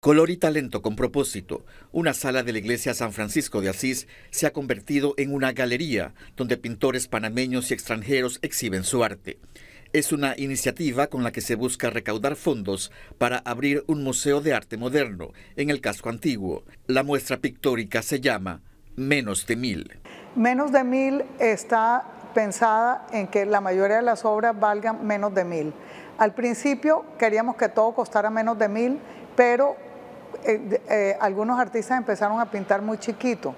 Color y talento con propósito, una sala de la iglesia San Francisco de Asís se ha convertido en una galería donde pintores panameños y extranjeros exhiben su arte. Es una iniciativa con la que se busca recaudar fondos para abrir un museo de arte moderno en el casco antiguo. La muestra pictórica se llama Menos de Mil. Menos de Mil está pensada en que la mayoría de las obras valgan menos de mil. Al principio queríamos que todo costara menos de mil, pero eh, eh, algunos artistas empezaron a pintar muy chiquito.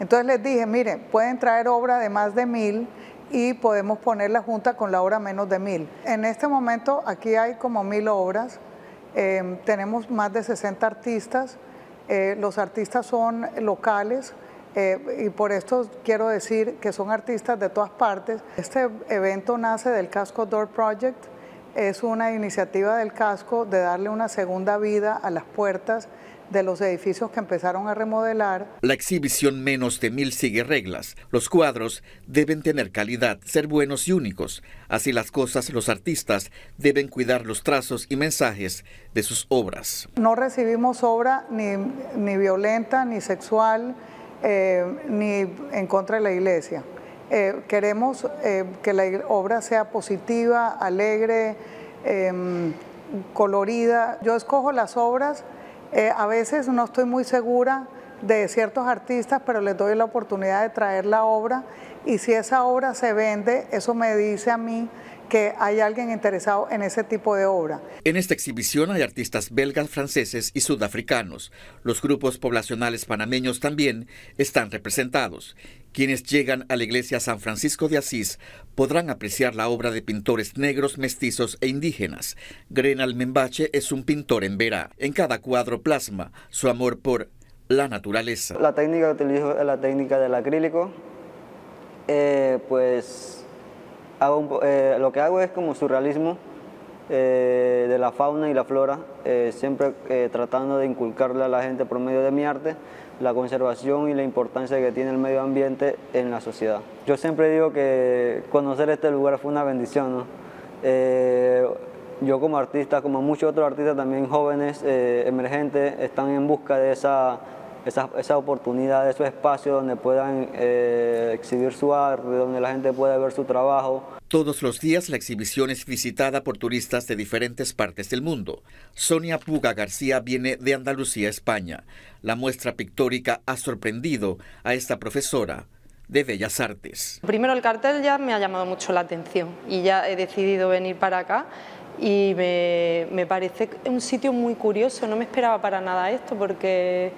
Entonces les dije, miren, pueden traer obra de más de mil y podemos ponerla junta con la obra menos de mil. En este momento aquí hay como mil obras, em, tenemos más de 60 artistas, eh, los artistas son locales y por esto quiero decir que son artistas de todas partes. Este evento nace del Casco Door Project, es una iniciativa del casco de darle una segunda vida a las puertas de los edificios que empezaron a remodelar. La exhibición Menos de Mil sigue reglas. Los cuadros deben tener calidad, ser buenos y únicos. Así las cosas, los artistas deben cuidar los trazos y mensajes de sus obras. No recibimos obra ni, ni violenta, ni sexual, eh, ni en contra de la iglesia. Eh, queremos eh, que la obra sea positiva, alegre, em, colorida. Yo escojo las obras, eh, a veces no estoy muy segura de ciertos artistas, pero les doy la oportunidad de traer la obra y si esa obra se vende, eso me dice a mí que hay alguien interesado en ese tipo de obra. En esta exhibición hay artistas belgas, franceses y sudafricanos. Los grupos poblacionales panameños también están representados. Quienes llegan a la iglesia San Francisco de Asís podrán apreciar la obra de pintores negros, mestizos e indígenas. Grenal Membache es un pintor en Verá. En cada cuadro plasma su amor por la naturaleza. La técnica que utilizo es la técnica del acrílico. Eh, pues eh, lo que hago es como surrealismo eh, de la fauna y la flora, eh, siempre tratando de inculcarle a la gente por medio de mi arte la conservación y la importancia que tiene el medio ambiente en la sociedad. Yo siempre digo que conocer este lugar fue una bendición. yo como artista, como muchos otros artistas también jóvenes, emergentes, están en busca de esa esa, esa oportunidad, esos espacios donde puedan eh, exhibir su arte, donde la gente pueda ver su trabajo. Todos los días la exhibición es visitada por turistas de diferentes partes del mundo. Sonia Puga García viene de Andalucía, España. La muestra pictórica ha sorprendido a esta profesora de Bellas Artes. Primero el cartel ya me ha llamado mucho la atención y ya he decidido venir para acá y me, me parece un sitio muy curioso, no me esperaba para nada esto porque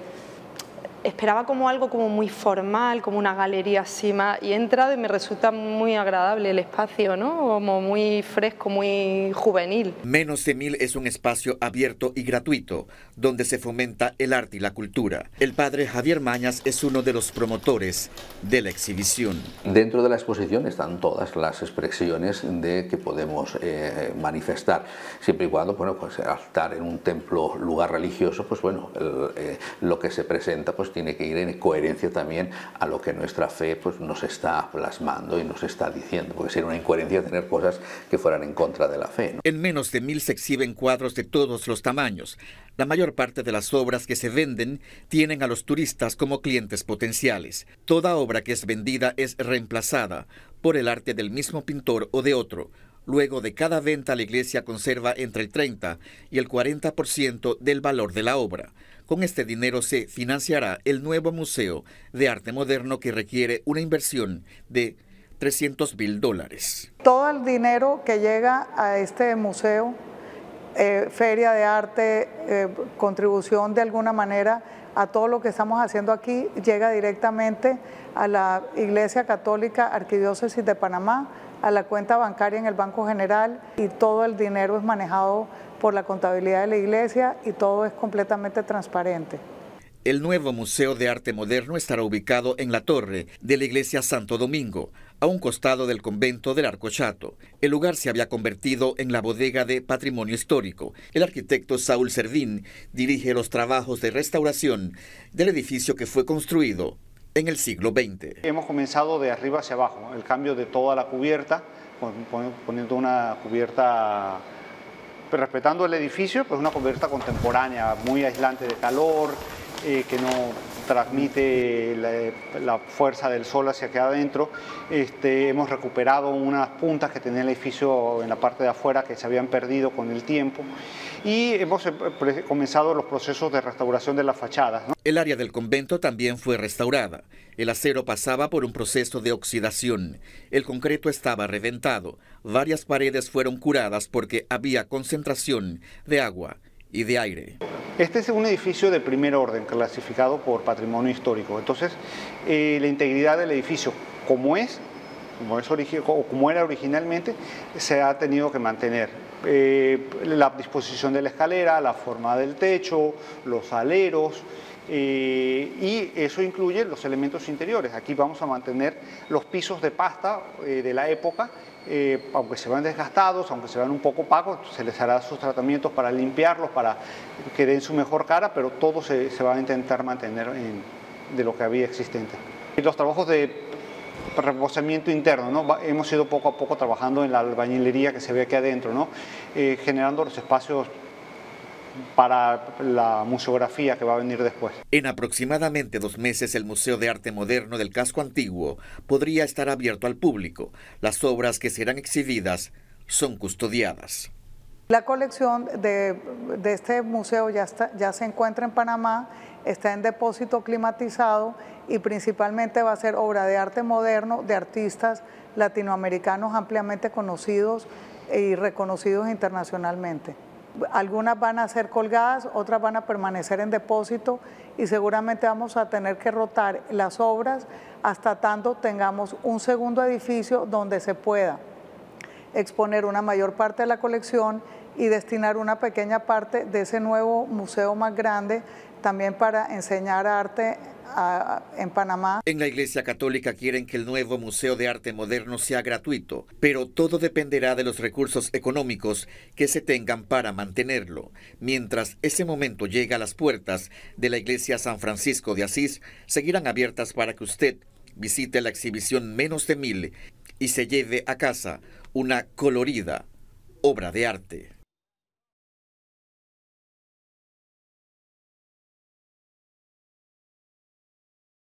esperaba como algo como muy formal, como una galería así más, y he entrado y me resulta muy agradable el espacio, ¿no? Como muy fresco, muy juvenil. Menos de Mil es un espacio abierto y gratuito, donde se fomenta el arte y la cultura. El padre Javier Mañas es uno de los promotores de la exhibición. Dentro de la exposición están todas las expresiones de que podemos eh, manifestar, siempre y cuando, bueno, pues estar en un templo, lugar religioso, pues bueno, eh, lo que se presenta, pues tiene que ir en coherencia también a lo que nuestra fe pues, nos está plasmando y nos está diciendo, porque sería una incoherencia tener cosas que fueran en contra de la fe. En menos de mil se exhiben cuadros de todos los tamaños. La mayor parte de las obras que se venden tienen a los turistas como clientes potenciales. Toda obra que es vendida es reemplazada por el arte del mismo pintor o de otro. Luego de cada venta la iglesia conserva entre el 30 y el 40% del valor de la obra. Con este dinero se financiará el nuevo Museo de Arte Moderno que requiere una inversión de 300 mil dólares. Todo el dinero que llega a este museo, eh, feria de arte, eh, contribución de alguna manera a todo lo que estamos haciendo aquí, llega directamente a la Iglesia Católica Arquidiócesis de Panamá, a la cuenta bancaria en el Banco General y todo el dinero es manejado por la contabilidad de la iglesia y todo es completamente transparente. El nuevo Museo de Arte Moderno estará ubicado en la torre de la iglesia Santo Domingo, a un costado del convento del Arco Chato. El lugar se había convertido en la bodega de patrimonio histórico. El arquitecto Saúl Servín dirige los trabajos de restauración del edificio que fue construido en el siglo XX. Hemos comenzado de arriba hacia abajo, el cambio de toda la cubierta, poniendo una cubierta pero respetando el edificio, pues una cubierta contemporánea, muy aislante de calor, eh, que no transmite la, fuerza del sol hacia aquí adentro. Este, hemos recuperado unas puntas que tenía el edificio en la parte de afuera que se habían perdido con el tiempo y hemos eh, comenzado los procesos de restauración de las fachadas. El área del convento también fue restaurada. El acero pasaba por un proceso de oxidación. El concreto estaba reventado. Varias paredes fueron curadas porque había concentración de agua y de aire. Este es un edificio de primer orden clasificado por patrimonio histórico. Entonces, eh, la integridad del edificio, como es, como, es como era originalmente, se ha tenido que mantener. Eh, la disposición de la escalera, la forma del techo, los aleros, eh, y eso incluye los elementos interiores. Aquí vamos a mantener los pisos de pasta de la época eh, aunque se van desgastados, aunque se van un poco opacos, se les hará sus tratamientos para limpiarlos, para que den su mejor cara, pero todo se, va a intentar mantener de lo que había existente. Los trabajos de reposamiento interno, ¿no? hemos ido poco a poco trabajando en la albañilería que se ve aquí adentro, ¿no? Eh, generando los espacios para la museografía que va a venir después. En aproximadamente dos meses el Museo de Arte Moderno del Casco Antiguo podría estar abierto al público. Las obras que serán exhibidas son custodiadas. La colección de, este museo ya, se encuentra en Panamá, está en depósito climatizado y principalmente va a ser obra de arte moderno de artistas latinoamericanos ampliamente conocidos y reconocidos internacionalmente. Algunas van a ser colgadas, otras van a permanecer en depósito y seguramente vamos a tener que rotar las obras hasta tanto tengamos un segundo edificio donde se pueda exponer una mayor parte de la colección y destinar una pequeña parte de ese nuevo museo más grande también para enseñar arte en Panamá. En la Iglesia Católica quieren que el nuevo Museo de Arte Moderno sea gratuito, pero todo dependerá de los recursos económicos que se tengan para mantenerlo. Mientras ese momento llega a las puertas de la Iglesia San Francisco de Asís, seguirán abiertas para que usted visite la exhibición Menos de Mil y se lleve a casa una colorida obra de arte.